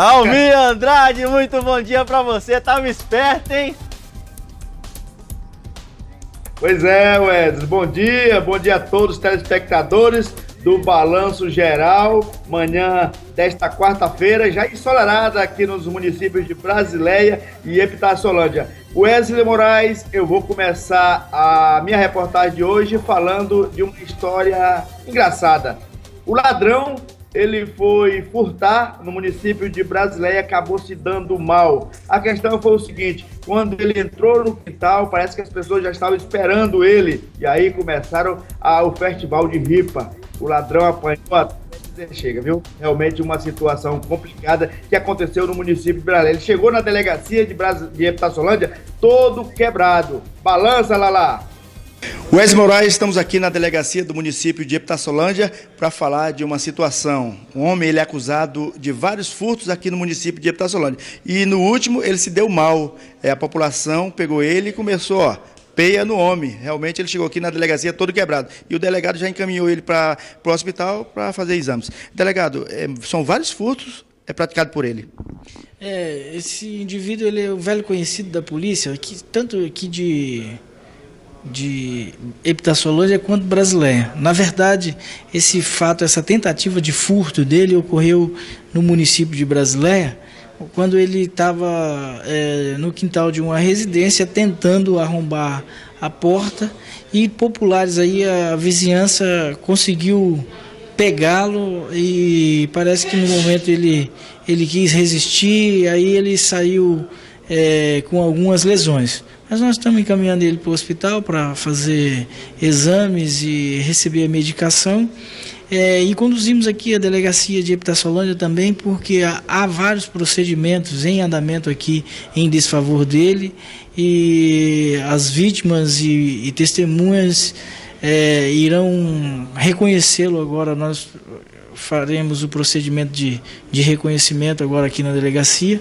Almir Andrade, muito bom dia pra você. Tava esperto, hein? Pois é, Wesley. Bom dia, bom dia a todos os telespectadores do Balanço Geral. Manhã desta quarta-feira, já ensolarada aqui nos municípios de Brasileia e Epitaçolândia. Wesley Moraes, eu vou começar a minha reportagem de hoje falando de uma história engraçada. O ladrão ele foi furtar no município de Brasileia e acabou se dando mal. A questão foi o seguinte: quando ele entrou no quintal, parece que as pessoas já estavam esperando ele. E aí começaram a, o festival de ripa. O ladrão apanhou até chega, viu? Realmente uma situação complicada que aconteceu no município de Brasileia. Ele chegou na delegacia de, Bras... de Epitaçolândia todo quebrado. Balança, Lala! Wes Moraes, estamos aqui na delegacia do município de Epitaçolândia para falar de uma situação. Um homem ele é acusado de vários furtos aqui no município de Epitaçolândia. E no último ele se deu mal. É, a população pegou ele e começou, ó, peia no homem. Realmente ele chegou aqui na delegacia todo quebrado. E o delegado já encaminhou ele para o hospital para fazer exames. Delegado, é, são vários furtos é praticado por ele. É, esse indivíduo ele é o velho conhecido da polícia, tanto aqui de de Epitaçolândia quanto brasileira. Na verdade, esse fato, essa tentativa de furto dele ocorreu no município de Brasileia, quando ele estava é, no quintal de uma residência tentando arrombar a porta e populares aí a vizinhança conseguiu pegá-lo e parece que no momento ele ele quis resistir aí ele saiu é, com algumas lesões mas nós estamos encaminhando ele para o hospital para fazer exames e receber a medicação. É, e conduzimos aqui a delegacia de Epitaçolândia também, porque há, há, vários procedimentos em andamento aqui em desfavor dele, e as vítimas e, e testemunhas é, irão reconhecê-lo agora. Nós faremos o procedimento de, de reconhecimento agora aqui na delegacia.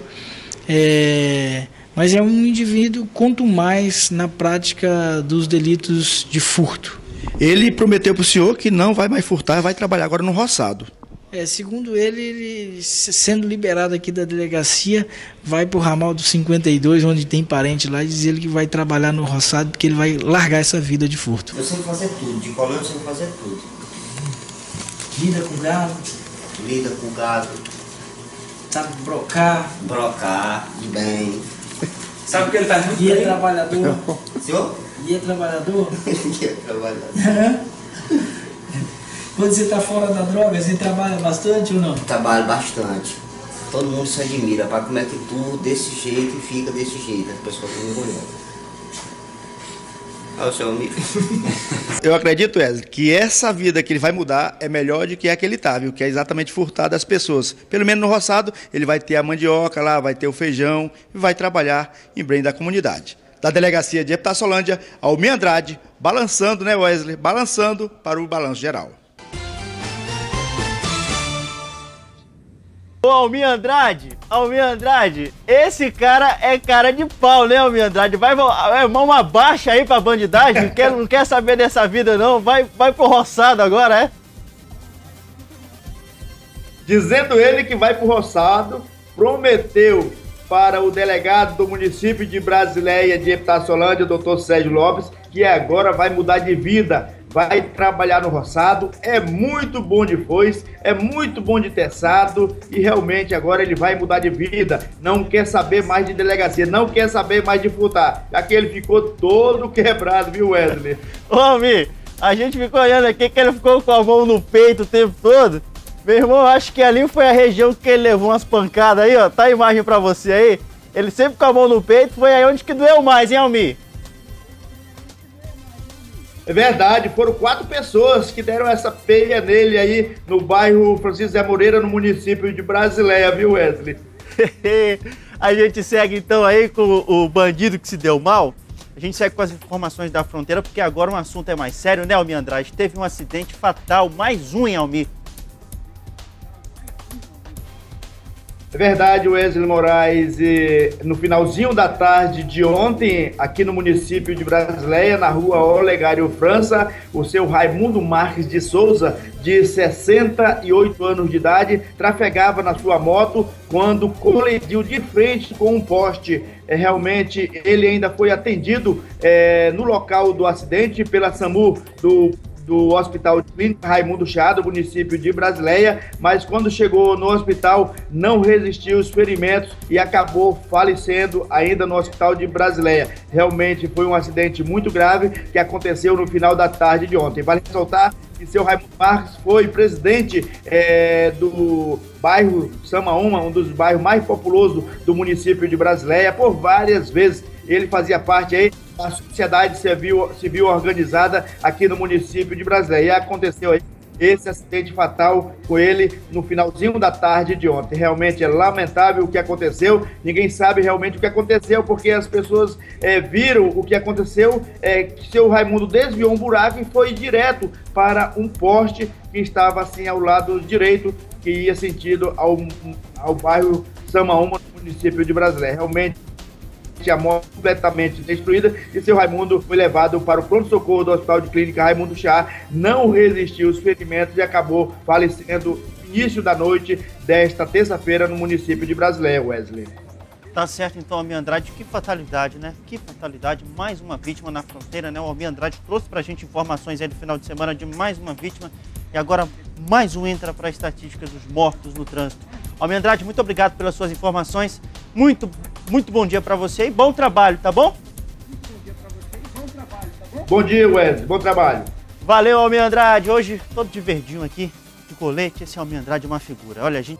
É, mas é um indivíduo quanto mais na prática dos delitos de furto. Ele prometeu para o senhor que não vai mais furtar, vai trabalhar agora no roçado. É, segundo ele, ele, sendo liberado aqui da delegacia, vai para o ramal do 52, onde tem parente lá, e diz ele que vai trabalhar no roçado, porque ele vai largar essa vida de furto. Eu sei fazer tudo, de colônia eu sei fazer tudo. Lida com gado? Lida com gado. Sabe brocar? Brocar, bem. Sabe que ele tá muito Guia bem? trabalhador. Senhor? Guia trabalhador. Guia trabalhador. Quando você tá fora da droga, você trabalha bastante ou não? Trabalho bastante. Todo mundo se admira, para como é que tu desse jeito e fica desse jeito. As pessoas não me conhecem. Olha o seu amigo. Eu acredito, Wesley, que essa vida que ele vai mudar é melhor do que a que ele tá, viu? Que é exatamente furtar das pessoas. Pelo menos no roçado, ele vai ter a mandioca lá, vai ter o feijão e vai trabalhar em bem da comunidade. Da delegacia de Epitaçolândia, Almir Andrade, balançando, né, Wesley? Balançando para o balanço geral. Ô Almir Andrade, Almir Andrade, esse cara é cara de pau, né, Almir Andrade? Vai é, uma baixa aí pra bandidagem, não quer, não quer saber dessa vida não, vai, vai pro roçado agora, é? Dizendo ele que vai pro roçado, prometeu para o delegado do município de Brasileia de Epitaçolândia, doutor Sérgio Lopes, que agora vai mudar de vida vai trabalhar no roçado, é muito bom de foice, é muito bom de teçado e realmente agora ele vai mudar de vida. Não quer saber mais de delegacia, não quer saber mais de furtar. Aqui ele ficou todo quebrado, viu, Wesley? Ami, a gente ficou olhando aqui que ele ficou com a mão no peito o tempo todo. Meu irmão, acho que ali foi a região que ele levou umas pancadas aí, ó. Tá a imagem pra você aí. Ele sempre com a mão no peito, foi aí onde que doeu mais, hein, Almir? É verdade, foram quatro pessoas que deram essa peia nele aí no bairro Francisco Zé Moreira, no município de Brasileia, viu, Wesley? a gente segue então aí com o bandido que se deu mal. A gente segue com as informações da fronteira, porque agora o assunto é mais sério, né, Almir Andrade? Teve um acidente fatal, mais um em Almir. É verdade, Wesley Moraes. no finalzinho da tarde de ontem, aqui no município de Brasileia, na rua Olegário França, o seu Raimundo Marques de Souza, de 68 anos de idade, trafegava na sua moto quando colidiu de frente com um poste. É, realmente, ele ainda foi atendido é, no local do acidente pela SAMU do do Hospital Clínico Raimundo Chá, do município de Brasileia, mas quando chegou no hospital não resistiu aos ferimentos e acabou falecendo ainda no Hospital de Brasileia. Realmente foi um acidente muito grave que aconteceu no final da tarde de ontem. Vale ressaltar que seu Raimundo Marques foi presidente é, do bairro Samaúma, um dos bairros mais populosos do município de Brasileia, por várias vezes. Ele fazia parte aí da sociedade civil, civil organizada aqui no município de Brasília. E aconteceu aí esse acidente fatal com ele no finalzinho da tarde de ontem. Realmente é lamentável o que aconteceu. Ninguém sabe realmente o que aconteceu, porque as pessoas é, viram o que aconteceu. É, que seu Raimundo desviou um buraco e foi direto para um poste que estava assim ao lado direito, que ia sentido ao, ao bairro Samaúma, no município de Brasília. Realmente a moto completamente destruída e seu Raimundo foi levado para o pronto-socorro do Hospital de Clínica Raimundo Chá, não resistiu aos ferimentos e acabou falecendo no início da noite desta terça-feira no município de Brasileia, Wesley. Tá certo então, Almir Andrade, que fatalidade, né? Que fatalidade, mais uma vítima na fronteira, né? O Almir Andrade trouxe pra gente informações aí do final de semana de mais uma vítima e agora mais um entra para estatísticas dos mortos no trânsito. Almir Andrade, muito obrigado pelas suas informações. Muito, muito bom dia para você e bom trabalho, tá bom? Muito bom dia para você e bom trabalho, tá bom? Bom dia, Wesley. Bom trabalho. Valeu, Almir Andrade. Hoje, todo de verdinho aqui, de colete. Esse Almir Andrade é uma figura. Olha, a gente...